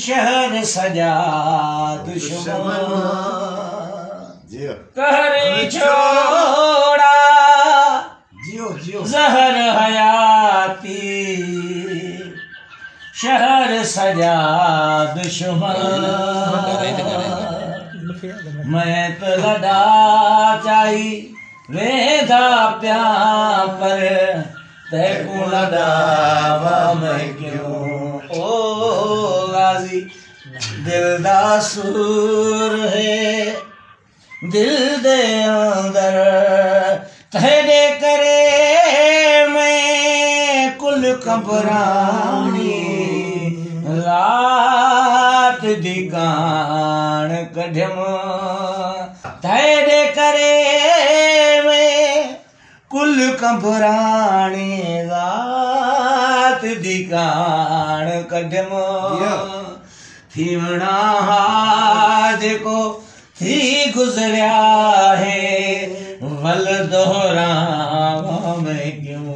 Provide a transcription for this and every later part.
शहर सजा दुश्मन जियो। जियो जहर हयाती। शहर सजा दुश्मन मैं तो लड़ा चाही वेदा प्या पर। तैको लड़ावा मैं क्यों दिल सूर है। दिल दे अंदर तेरे मैं कुल कंबरानी। रात दी गान कढम। तेरे करे मैं कुल कंबरानी। रात दी कढम थीवणा जेको थी गुज़रिया है। वल दोहरावा मैं क्यों?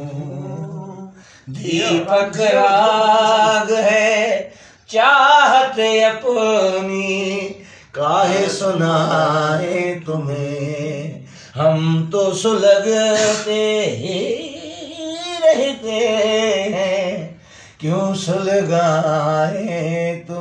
दीपक राग है, चाहत अपनी, काहे सुनाए तुम्हें? हम तो सुलगते ही रहते हैं। क्यों सुलगाए तुम